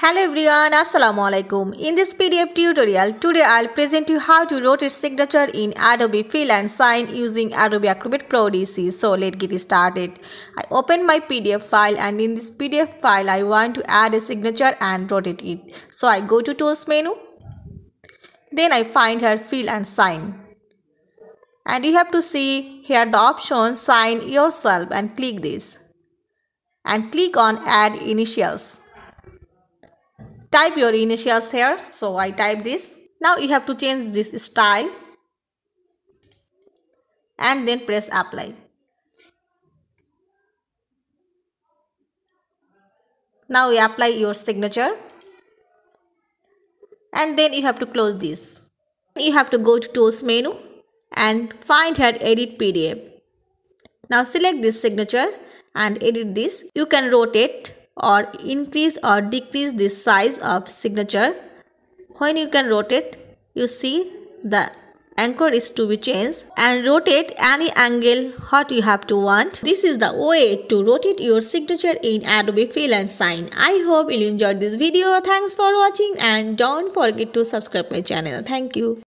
Hello everyone, Assalamu alaikum. In this PDF tutorial, today I'll present you how to rotate signature in Adobe Fill and Sign using Adobe Acrobat Pro DC. So let's get started. I open my PDF file and in this PDF file I want to add a signature and rotate it. So I go to Tools menu. Then I find here Fill and Sign. And you have to see here the option Sign Yourself and click this. And click on Add Initials type your initials here so I type this. Now you have to change this style. And then press apply. Now you apply your signature. And then you have to close this. You have to go to tools menu and find here edit pdf now select this signature and edit this. You can rotate or increase or decrease the size of signature. When you can rotate, you see the anchor is to be changed and rotate any angle what you have to want. This is the way to rotate your signature in Adobe Fill and Sign. I hope you enjoyed this video. Thanks for watching and don't forget to subscribe my channel. Thank you.